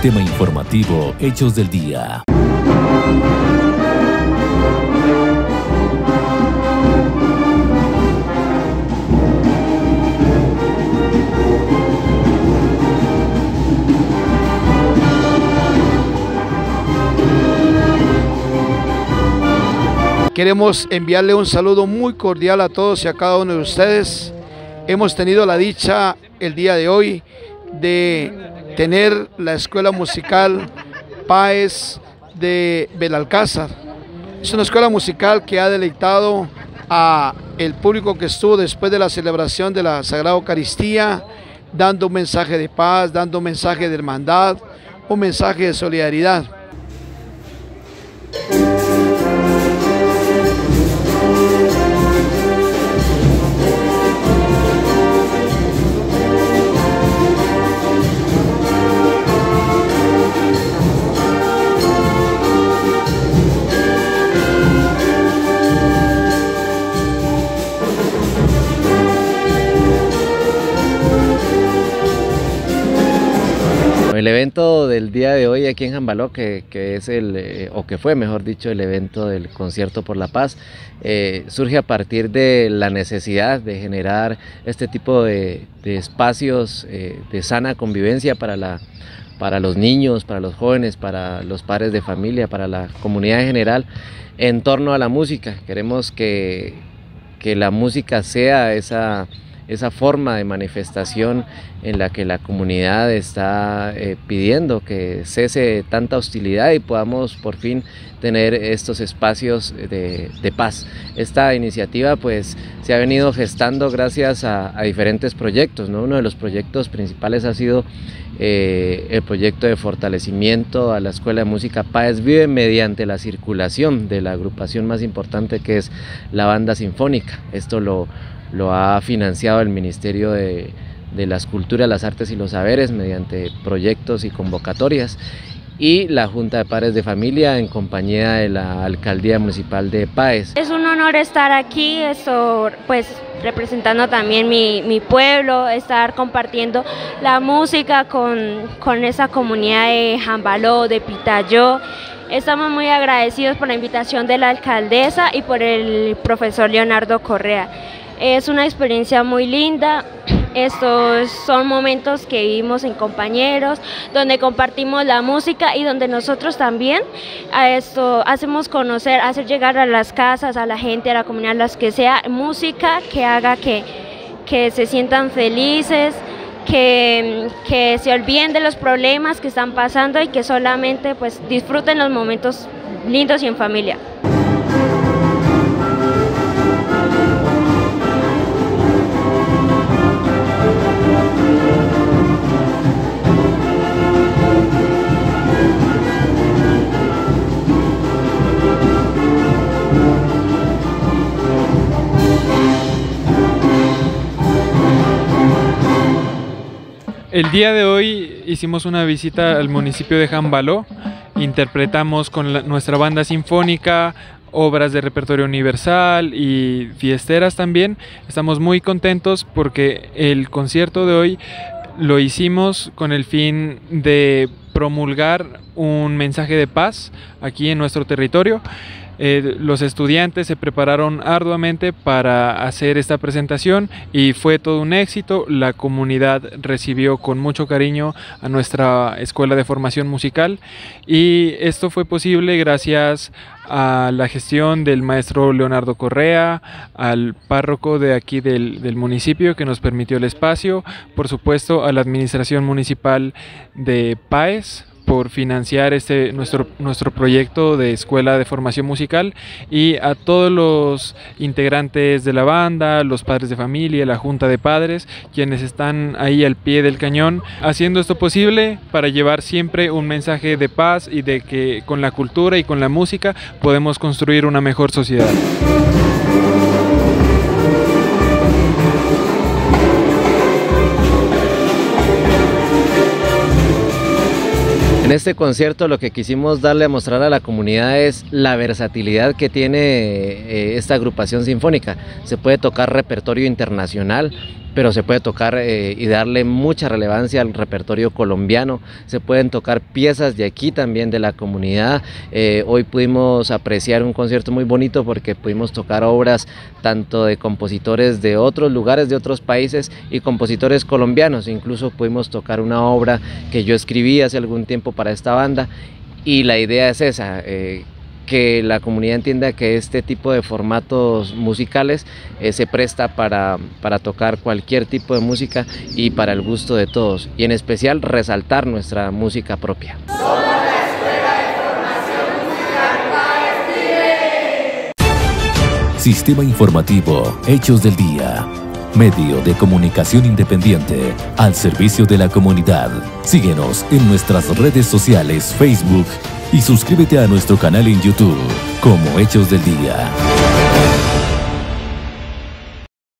Sistema Informativo Hechos del Día. Queremos enviarle un saludo muy cordial a todos y a cada uno de ustedes. Hemos tenido la dicha el día de hoy de tener la escuela musical Páez de Belalcázar. Es una escuela musical que ha deleitado a el público que estuvo después de la celebración de la Sagrada Eucaristía, dando un mensaje de paz, dando un mensaje de hermandad, un mensaje de solidaridad. Evento del día de hoy aquí en Jambaló, que, es el, eh, o que fue mejor dicho, el evento del concierto por la paz, eh, surge a partir de la necesidad de generar este tipo de, espacios eh, de sana convivencia para, la, para los niños, para los jóvenes, para los padres de familia, para la comunidad en general, en torno a la música. Queremos que, que la música sea esa esa forma de manifestación en la que la comunidad está eh, pidiendo que cese tanta hostilidad y podamos por fin tener estos espacios de, paz. Esta iniciativa pues se ha venido gestando gracias a, diferentes proyectos. ¿no? Uno de los proyectos principales ha sido eh, el proyecto de fortalecimiento a la Escuela de Música Páez Vive mediante la circulación de la agrupación más importante que es la banda sinfónica. Esto lo lo ha financiado el Ministerio de, las Culturas, las Artes y los Saberes mediante proyectos y convocatorias y la Junta de Padres de Familia en compañía de la Alcaldía Municipal de Páez. Es un honor estar aquí, esto, pues representando también mi, pueblo, estar compartiendo la música con, con esa comunidad de Jambaló, de Pitayó. Estamos muy agradecidos por la invitación de la alcaldesa y por el profesor Leonardo Correa. Es una experiencia muy linda. Estos son momentos que vivimos en compañeros, donde compartimos la música y donde nosotros también a esto hacemos conocer, hacer llegar a las casas, a la gente, a la comunidad, las que sea, música que haga que, que se sientan felices, que, que, se olviden de los problemas que están pasando y que solamente pues disfruten los momentos lindos y en familia. El día de hoy hicimos una visita al municipio de Jambaló, interpretamos con nuestra banda sinfónica obras de repertorio universal y fiesteras también. Estamos muy contentos porque el concierto de hoy lo hicimos con el fin de promulgar un mensaje de paz aquí en nuestro territorio. Eh, los estudiantes se prepararon arduamente para hacer esta presentación y fue todo un éxito. La comunidad recibió con mucho cariño a nuestra escuela de formación musical y esto fue posible gracias a la gestión del maestro Leonardo Correa, al párroco de aquí del, del, municipio que nos permitió el espacio, por supuesto a la administración municipal de Paez, por financiar este nuestro, nuestro proyecto de escuela de formación musical y a todos los integrantes de la banda, los padres de familia, la junta de padres, quienes están ahí al pie del cañón, haciendo esto posible para llevar siempre un mensaje de paz y de que con la cultura y con la música podemos construir una mejor sociedad. En este concierto lo que quisimos darle a mostrar a la comunidad es la versatilidad que tiene eh, esta agrupación sinfónica. Se puede tocar repertorio internacional, pero se puede tocar eh, y darle mucha relevancia al repertorio colombiano, se pueden tocar piezas de aquí también de la comunidad. Eh, hoy pudimos apreciar un concierto muy bonito porque pudimos tocar obras tanto de compositores de otros lugares, de otros países y compositores colombianos, incluso pudimos tocar una obra que yo escribí hace algún tiempo para esta banda y la idea es esa, eh, que la comunidad entienda que este tipo de formatos musicales eh, se presta para, para, tocar cualquier tipo de música y para el gusto de todos, y en especial resaltar nuestra música propia. Sistema informativo Hechos del Día. Medio de comunicación independiente al servicio de la comunidad. Síguenos en nuestras redes sociales Facebook y suscríbete a nuestro canal en YouTube como Hechos del Día.